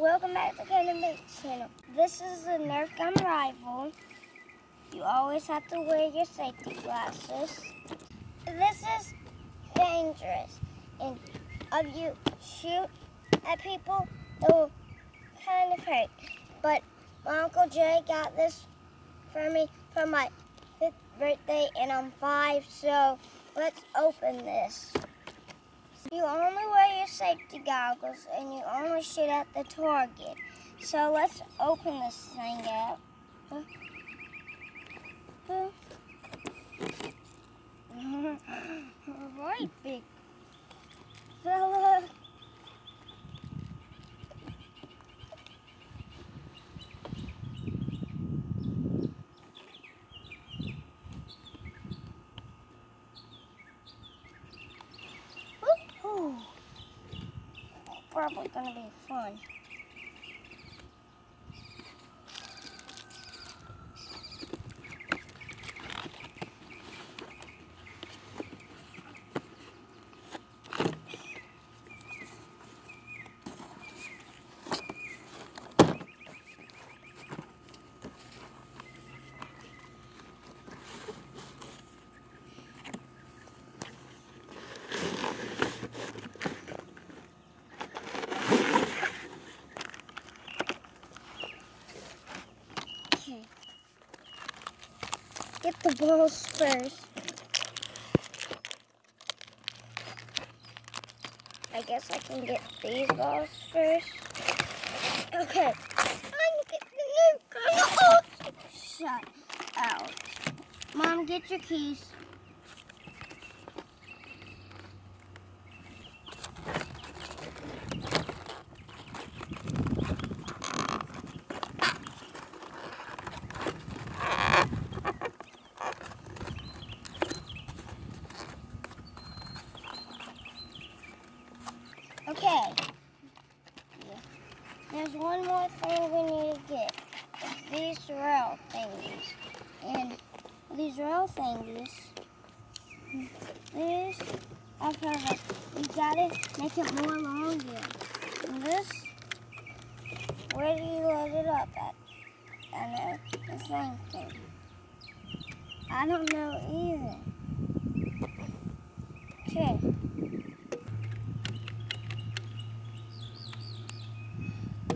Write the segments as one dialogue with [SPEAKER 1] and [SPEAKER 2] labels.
[SPEAKER 1] welcome back to Cainan Big Channel. This is the Nerf gun rival. You always have to wear your safety glasses. This is dangerous. And if you shoot at people, it will kind of hurt. But my Uncle J got this for me for my fifth birthday and I'm five, so let's open this. You only wear your safety goggles and you only shoot at the target. So let's open this thing up. right, big Probably gonna be fun. Okay. Get the balls first. I guess I can get these balls first. Okay. I'm the gun. Oh, shut out. Mom, get your keys. Okay. There's one more thing we need to get. It's these rail thingies. And these rail thingies, this, I've heard you gotta make it more longer. And this, where do you load it up at? The same thing. I don't know either. Okay.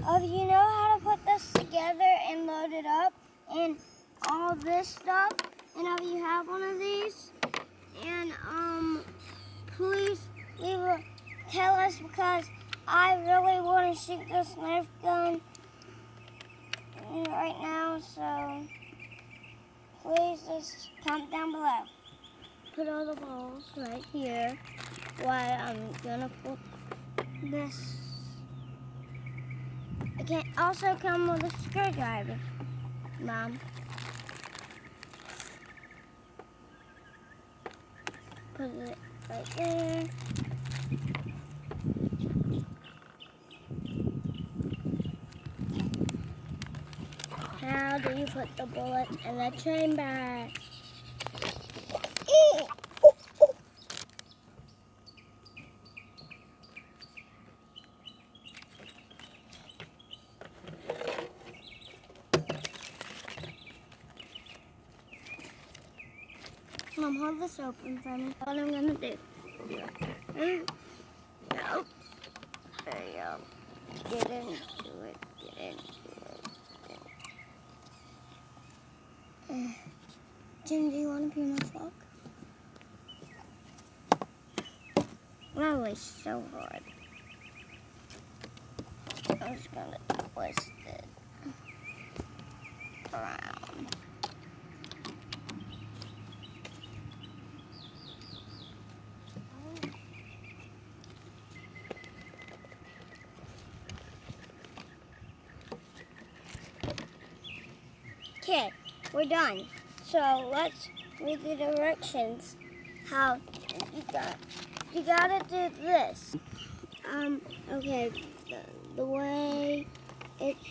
[SPEAKER 1] Oh, you know how to put this together and load it up and all this stuff? And if you have one of these, and um, please leave a, tell us because I really want to shoot this Nerf gun right now. So please just comment down below. Put all the balls right here while I'm gonna put this it can also come with a screwdriver, Mom. Put it right there. How do you put the bullet in the chamber? Mom, hold this open for me. What I'm gonna do. Mm. No. There you go. Get into it. Get into it. Jim, do you want to be my vlog? That was so hard. I'm just gonna twist it around. Okay, we're done. So let's read the directions. How you got you gotta do this. Um, okay, the, the way it's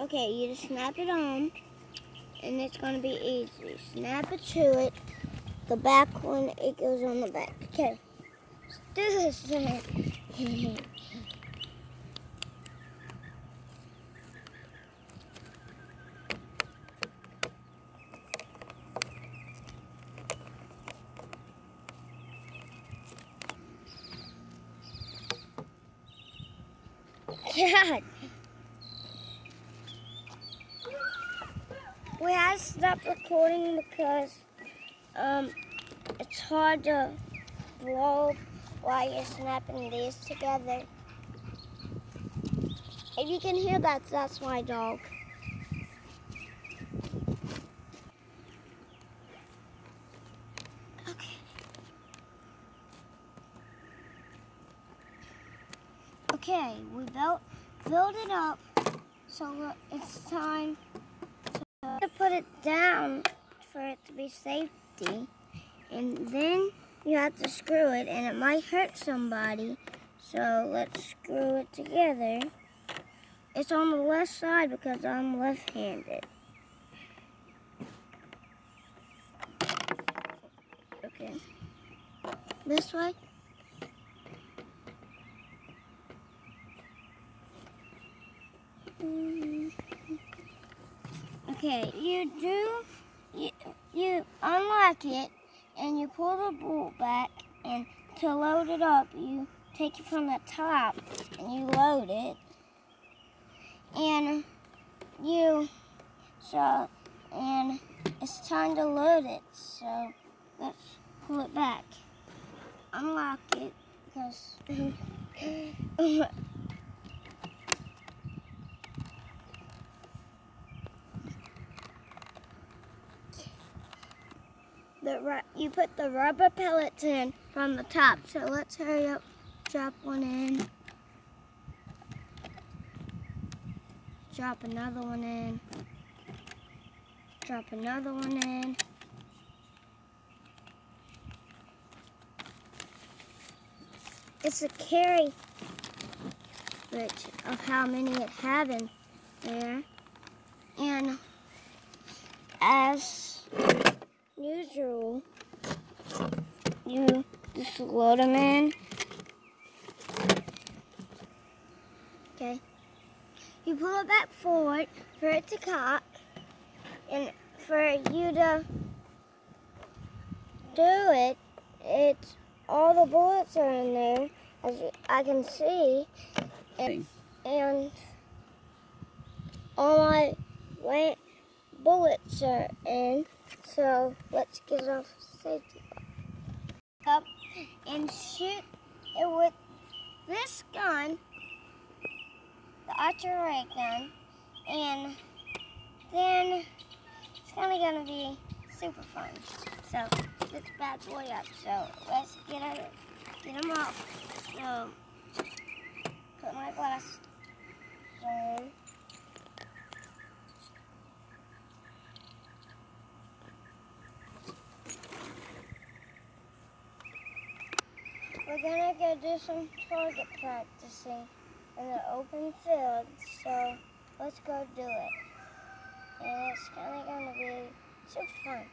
[SPEAKER 1] okay, you just snap it on and it's gonna be easy. Snap it to it. The back one it goes on the back. Okay. Let's do this thing. We had to stop recording because um, it's hard to blow while you're snapping these together. If you can hear that, that's my dog. Okay. Okay, we built build it up, so it's time to put it down for it to be safety, and then you have to screw it, and it might hurt somebody. So let's screw it together. It's on the left side because I'm left-handed. Okay. This way. Okay, you do, you, you unlock it and you pull the bolt back and to load it up, you take it from the top and you load it. And you, so, and it's time to load it. So let's pull it back. Unlock it because uh, the you put the rubber pellets in from the top. So let's hurry up, drop one in. Drop another one in. Drop another one in. It's a carry which of how many it have in there. And as usual, you just load them in. Okay. You pull it back forward for it to cock and for you to do it, it's all the bullets are in there, as I can see, and, and all my bullets are in. So let's get off safety up and shoot it with this gun, the archery gun, and then it's kind of gonna be super fun. So let's bad boy up. So let's get it, get them off. So put my glass on. We're gonna go do some target practicing in the open field, so let's go do it. And it's kinda gonna be super fun.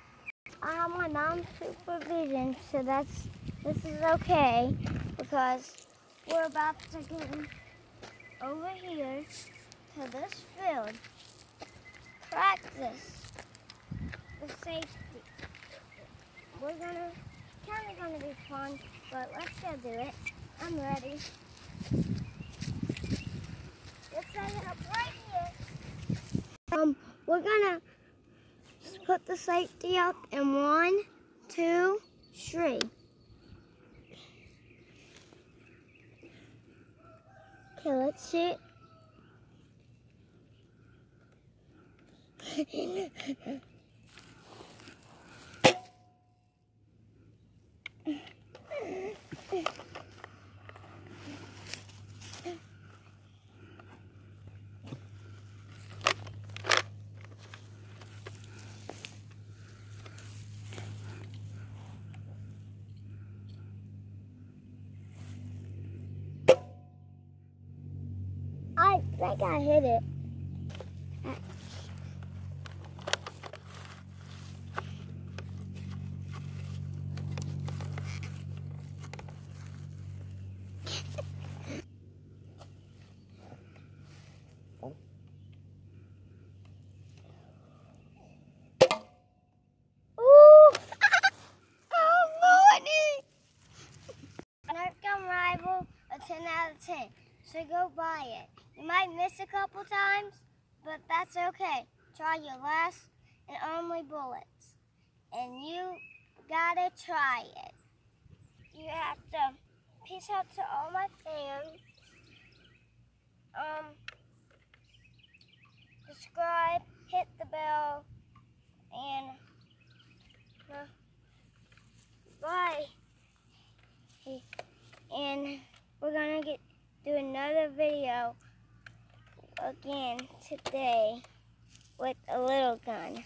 [SPEAKER 1] I have my mom's supervision, so that's this is okay because we're about to get over here to this field, practice the safety. We're gonna kind of gonna be fun but let's go do it. I'm ready. Let's set it up right here. Um, we're gonna put the safety up in one, two, three. Okay, let's see it. I think I hit it. Rival, a 10 out of 10. So go buy it. You might miss a couple times, but that's okay. Try your last and only bullets. And you gotta try it. You have to peace out to all my fans. Um, subscribe, hit the bell, and uh, bye. And we're gonna get do another video again today with a little gun.